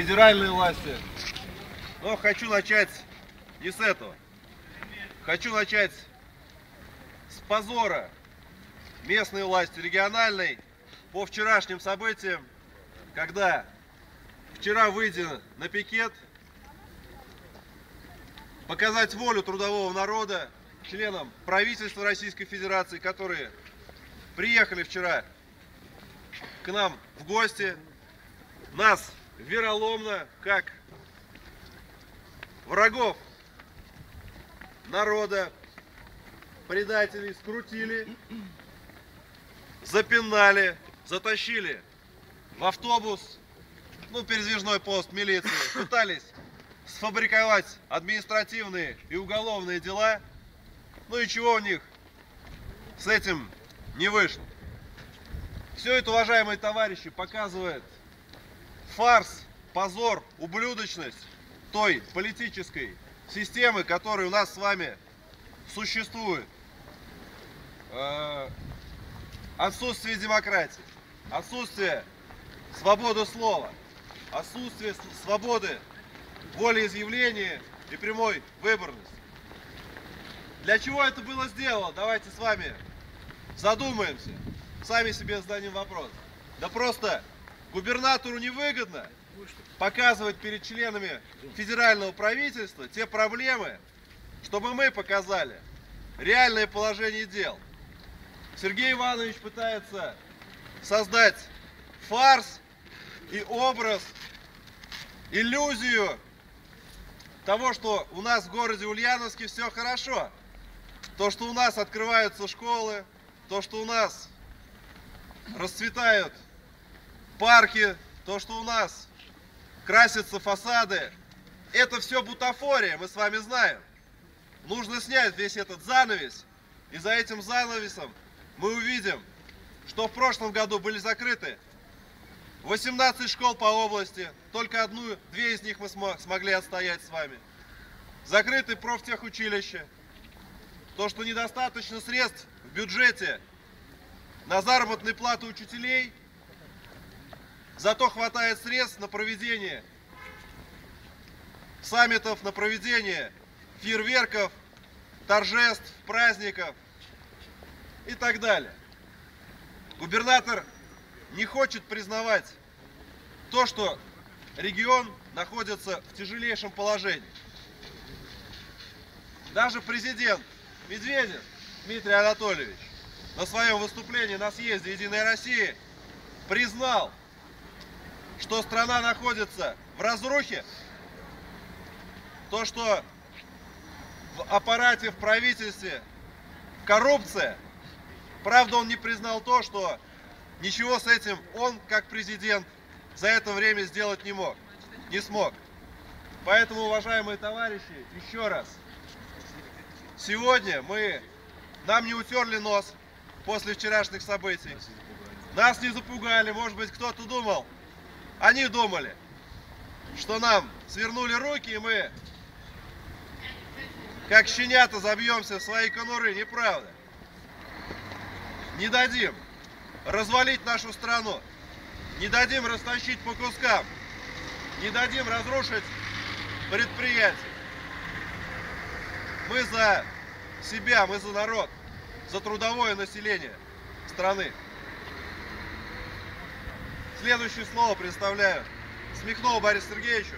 федеральные власти. Но хочу начать не с этого. Хочу начать с позора местной власти, региональной, по вчерашним событиям, когда вчера выйдя на пикет, показать волю трудового народа, членам правительства Российской Федерации, которые приехали вчера к нам в гости, нас вероломно, как врагов народа, предателей скрутили, запинали, затащили в автобус, ну, передвижной пост милиции, пытались сфабриковать административные и уголовные дела, ну и чего у них с этим не вышло. Все это, уважаемые товарищи, показывает фарс, позор, ублюдочность той политической системы, которая у нас с вами существует. Э, отсутствие демократии, отсутствие свободы слова, отсутствие свободы волеизъявления и прямой выборности. Для чего это было сделано? Давайте с вами задумаемся, сами себе зададим вопрос. Да просто губернатору невыгодно показывать перед членами федерального правительства те проблемы, чтобы мы показали реальное положение дел. Сергей Иванович пытается создать фарс и образ, иллюзию того, что у нас в городе Ульяновске все хорошо. То, что у нас открываются школы, то, что у нас расцветают парки, то, что у нас красятся фасады, это все бутафория, мы с вами знаем. Нужно снять весь этот занавес, и за этим занавесом мы увидим, что в прошлом году были закрыты 18 школ по области, только одну, две из них мы смогли отстоять с вами. Закрыты профтехучилища. То, что недостаточно средств в бюджете на заработные платы учителей, зато хватает средств на проведение саммитов, на проведение фейерверков, торжеств, праздников и так далее. Губернатор не хочет признавать то, что регион находится в тяжелейшем положении. Даже президент Медведев Дмитрий Анатольевич на своем выступлении на съезде Единой России признал, что страна находится в разрухе, то, что в аппарате, в правительстве коррупция. Правда, он не признал то, что ничего с этим он, как президент, за это время сделать не мог, не смог. Поэтому, уважаемые товарищи, еще раз, сегодня мы, нам не утерли нос после вчерашних событий, нас не запугали, может быть, кто-то думал, они думали, что нам свернули руки, и мы, как щенята, забьемся в свои конуры. Неправда. Не дадим развалить нашу страну. Не дадим растащить по кускам. Не дадим разрушить предприятие. Мы за себя, мы за народ, за трудовое население страны. Следующее слово представляю Смехнову Борису Сергеевичу.